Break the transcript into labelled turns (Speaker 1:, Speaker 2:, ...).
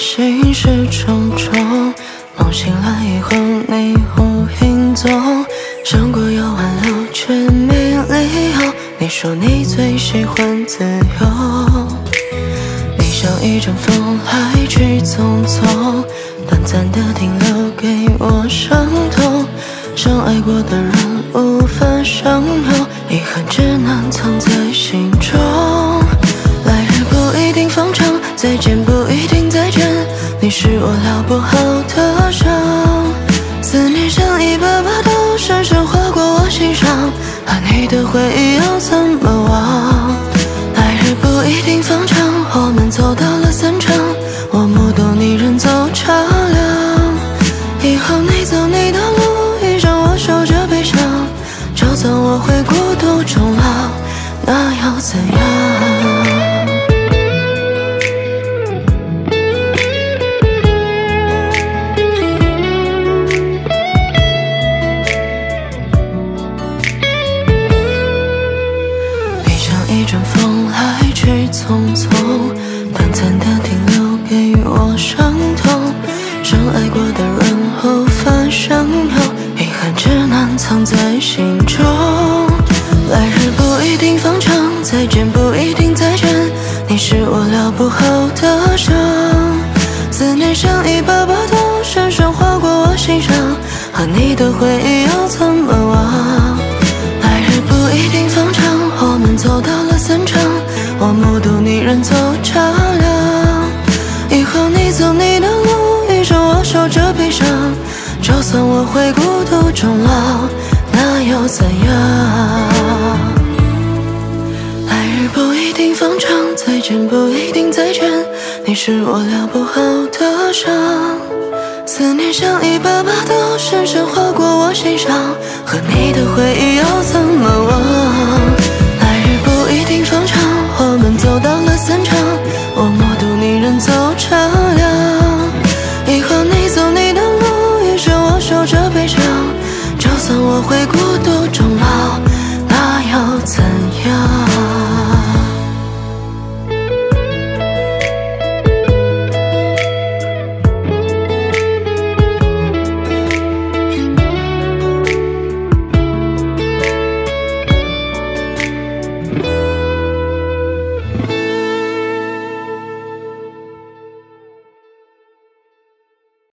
Speaker 1: 心事重重，梦醒来以后你无影踪，想过要挽留却没理由。你说你最喜欢自由，你像一阵风来去匆匆，短暂的停留给我伤痛。相爱过的人无法相拥，遗憾只能藏在你是我疗不好的伤。思念像一把把刀，深深划过我心上，和你的回忆要怎么忘？来日不一定方长，我们走到了散场，我目睹你人走茶凉，以后你走你的路。余生我守着悲伤就算我会孤独终老，那又怎样？一阵风来去匆匆，短暂的停留给我伤痛。深爱过的人无法相拥。遗憾只能藏在心中。来日不一定方长，再见不一定再见。你是我疗不好的伤，思念像一把把刀，深深划过我心上。和你的回忆要怎么忘？走你的路，余生我守着悲伤。就算我会孤独终老，那又怎样？来日不一定方长，再见不一定再见。你是我疗不好的伤，思念像一把把刀，深深划过我心上。和你的回忆受这悲伤就算我会孤独终老